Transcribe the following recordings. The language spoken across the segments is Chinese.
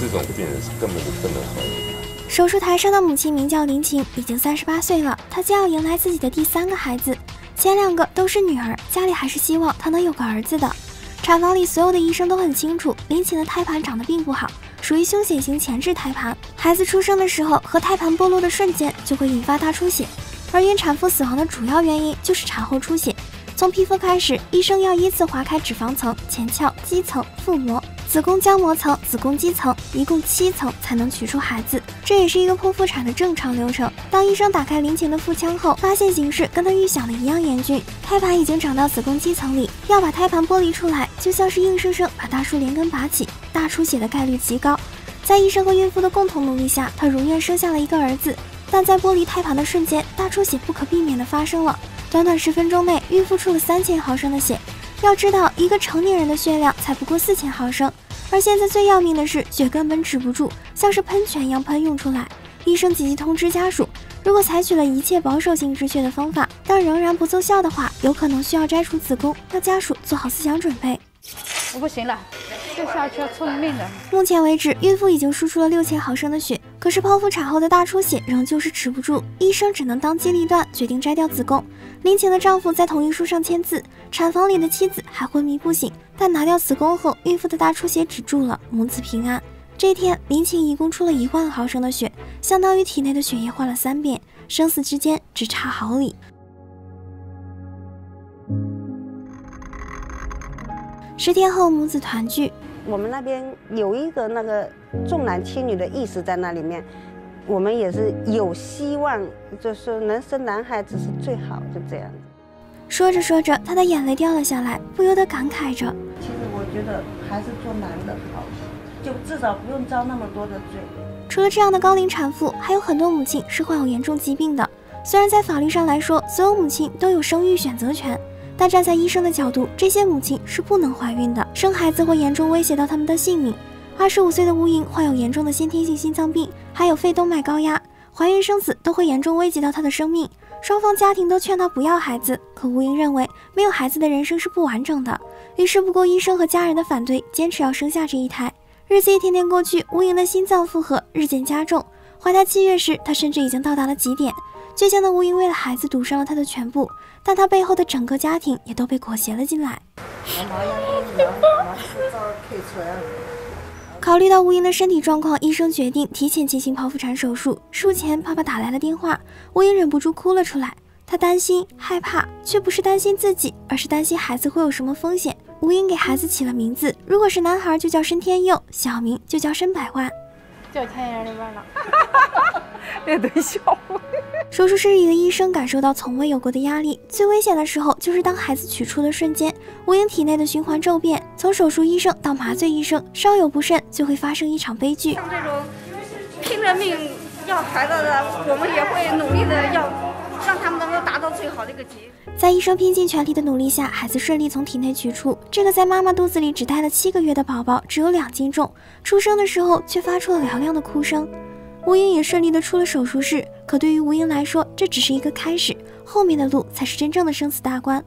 这种病人是根本就不能怀孕。手术台上的母亲名叫林晴，已经三十八岁了，她将要迎来自己的第三个孩子，前两个都是女儿，家里还是希望她能有个儿子的。产房里所有的医生都很清楚，林晴的胎盘长得并不好，属于凶险型前置胎盘，孩子出生的时候和胎盘剥落的瞬间就会引发大出血，而孕产妇死亡的主要原因就是产后出血。从皮肤开始，医生要依次划开脂肪层、前鞘、肌层、腹膜。子宫浆膜层、子宫肌层，一共七层才能取出孩子，这也是一个剖腹产的正常流程。当医生打开林晴的腹腔后，发现形势跟他预想的一样严峻，胎盘已经长到子宫肌层里，要把胎盘剥离出来，就像是硬生生把大树连根拔起，大出血的概率极高。在医生和孕妇的共同努力下，她如愿生下了一个儿子，但在剥离胎盘的瞬间，大出血不可避免的发生了。短短十分钟内，孕妇出了三千毫升的血。要知道，一个成年人的血量才不过四千毫升，而现在最要命的是，血根本止不住，像是喷泉一样喷涌出来。医生紧急通知家属，如果采取了一切保守性止血的方法，但仍然不奏效的话，有可能需要摘除子宫，要家属做好思想准备。我不行了，这下去要出命了。目前为止，孕妇已经输出了六千毫升的血，可是剖腹产后的大出血仍旧是止不住，医生只能当机立断，决定摘掉子宫。林晴的丈夫在同意书上签字，产房里的妻子还昏迷不醒。但拿掉子宫后，孕妇的大出血止住了，母子平安。这天，林晴一共出了一万毫升的血，相当于体内的血液换了三遍，生死之间只差毫厘。十天后，母子团聚。我们那边有一个那个重男轻女的意识在那里面，我们也是有希望，就是能生男孩子是最好，就这样。说着说着，他的眼泪掉了下来，不由得感慨着：“其实我觉得还是做男的好，就至少不用遭那么多的罪。”除了这样的高龄产妇，还有很多母亲是患有严重疾病的。虽然在法律上来说，所有母亲都有生育选择权。但站在医生的角度，这些母亲是不能怀孕的，生孩子会严重威胁到他们的性命。二十五岁的吴莹患有严重的先天性心脏病，还有肺动脉高压，怀孕生子都会严重危及到她的生命。双方家庭都劝她不要孩子，可吴莹认为没有孩子的人生是不完整的，于是不顾医生和家人的反对，坚持要生下这一胎。日子一天天过去，吴莹的心脏负荷日渐加重，怀胎七月时，她甚至已经到达了极点。倔强的吴英为了孩子赌上了他的全部，但他背后的整个家庭也都被裹挟了进来。考虑到吴英的身体状况，医生决定提前进行剖腹产手术。术前，爸爸打来了电话，吴英忍不住哭了出来。她担心、害怕，却不是担心自己，而是担心孩子会有什么风险。吴英给孩子起了名字，如果是男孩就叫申天佑，小名就叫申百万。叫天爷的吧了，那得笑。手术室里的医生感受到从未有过的压力，最危险的时候就是当孩子取出的瞬间。吴英体内的循环骤变，从手术医生到麻醉医生，稍有不慎就会发生一场悲剧。像这种拼着命要孩子的，我们也会努力的要让他们能够达到最好的一个结。在医生拼尽全力的努力下，孩子顺利从体内取出。这个在妈妈肚子里只待了七个月的宝宝，只有两斤重，出生的时候却发出了嘹亮的哭声。吴英也顺利的出了手术室，可对于吴英来说，这只是一个开始，后面的路才是真正的生死大关。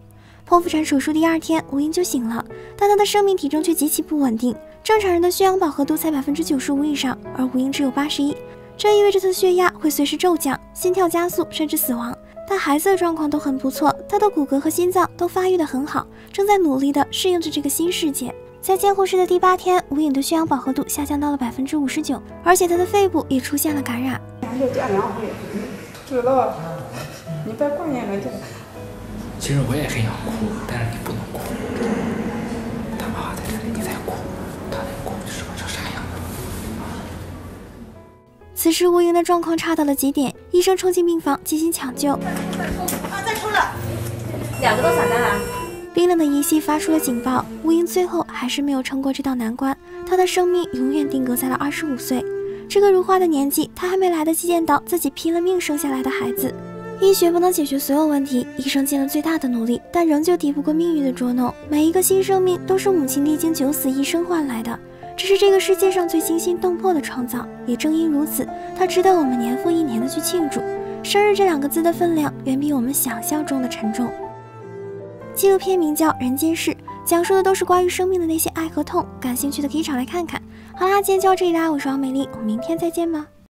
剖腹产手术第二天，吴英就醒了，但她的生命体征却极其不稳定。正常人的血氧饱和度在百分之九十五以上，而吴英只有八十一，这意味着他的血压会随时骤降，心跳加速，甚至死亡。但孩子的状况都很不错，他的骨骼和心脏都发育的很好，正在努力的适应着这个新世界。在监护室的第八天，吴颖的血氧饱和度下降到了百分之五十九，而且他的肺部也出现了感染。知道，你别挂念了，其实我也很想哭，但是你不能哭。他妈在这里，你在哭，他在哭此时吴莹的状况差到了极点，医生冲进病房进行抢救。啊，再出了，两个都散弹了。冰冷的仪器发出了警报，吴英最后还是没有撑过这道难关，她的生命永远定格在了二十五岁。这个如花的年纪，她还没来得及见到自己拼了命生下来的孩子。医学不能解决所有问题，医生尽了最大的努力，但仍旧抵不过命运的捉弄。每一个新生命都是母亲历经九死一生换来的，这是这个世界上最惊心动魄的创造。也正因如此，它值得我们年复一年的去庆祝。生日这两个字的分量，远比我们想象中的沉重。纪录片名叫《人间世》，讲述的都是关于生命的那些爱和痛。感兴趣的可以找来看看。好啦，今天就到这里啦，我是王美丽，我们明天再见吧。